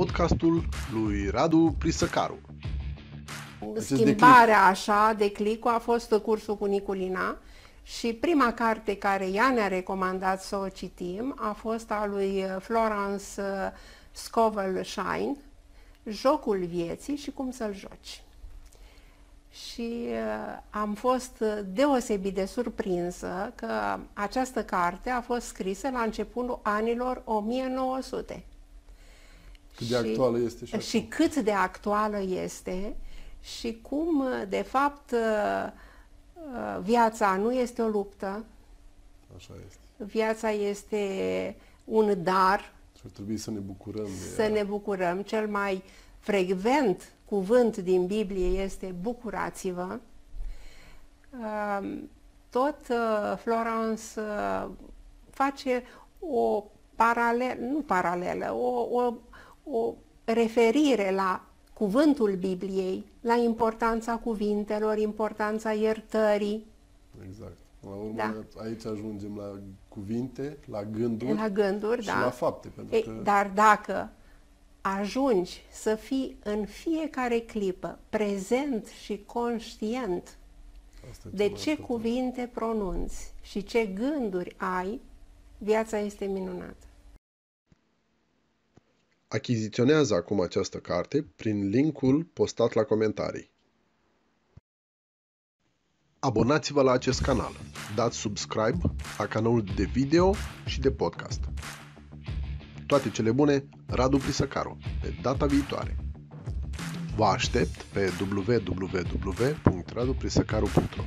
podcastul lui Radu Prisăcaru. Schimbarea așa de click a fost cursul cu Niculina și prima carte care ea ne-a recomandat să o citim a fost a lui Florence Scovel Shine, Jocul vieții și cum să-l joci și uh, am fost deosebit de surprinsă că această carte a fost scrisă la începutul anilor 1900. Cât de și, actuală este și, și cât de actuală este și cum, de fapt, uh, uh, viața nu este o luptă. Așa este. Viața este un dar. Și ar trebui să ne bucurăm. Să ne bucurăm. Cel mai frecvent cuvânt din Biblie este bucurați-vă. Tot uh, Florence uh, face o paralelă, nu paralelă, o, o, o referire la cuvântul Bibliei, la importanța cuvintelor, importanța iertării. Exact. La urmă, da. aici ajungem la cuvinte, la gânduri, la gânduri și da. la fapte. Pentru Ei, că... Dar dacă ajungi să fii în fiecare clipă prezent și conștient de ce cuvinte pronunți și ce gânduri ai, viața este minunată. Achiziționează acum această carte prin linkul postat la comentarii. Abonați-vă la acest canal, dați subscribe la canalul de video și de podcast. Toate cele bune, Radu Prisăcaru, pe data viitoare. Vă aștept pe www.raduprisăcaru.ro